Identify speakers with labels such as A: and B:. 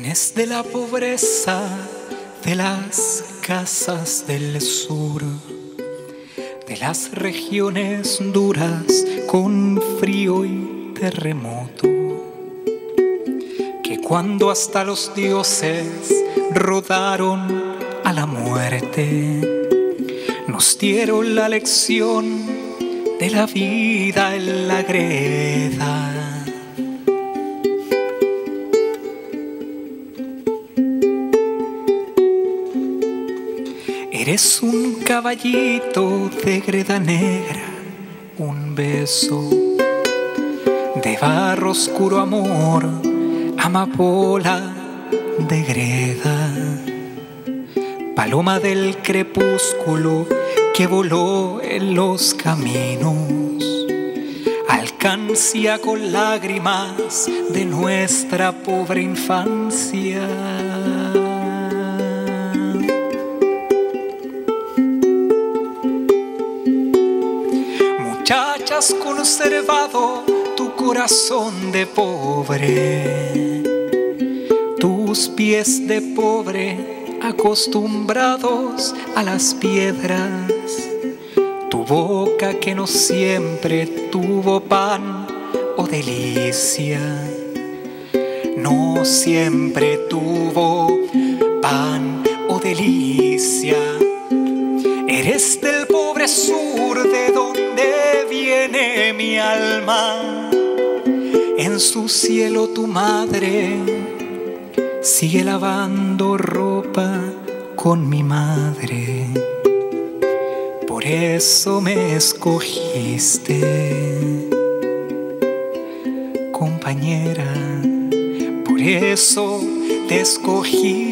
A: De la pobreza de las casas del sur, de las regiones duras con frío y terremoto, que cuando hasta los dioses rodaron a la muerte, nos dieron la lección de la vida en la greda. Eres un caballito de greda negra, un beso de barro oscuro amor, amapola de greda, paloma del crepúsculo que voló en los caminos, alcancía con lágrimas de nuestra pobre infancia. Muchachas conservado tu corazón de pobre, tus pies de pobre acostumbrados a las piedras, tu boca que no siempre tuvo pan o delicia, no siempre tuvo pan o delicia. Mi alma. En su cielo tu madre sigue lavando ropa con mi madre. Por eso me escogiste, compañera. Por eso te escogí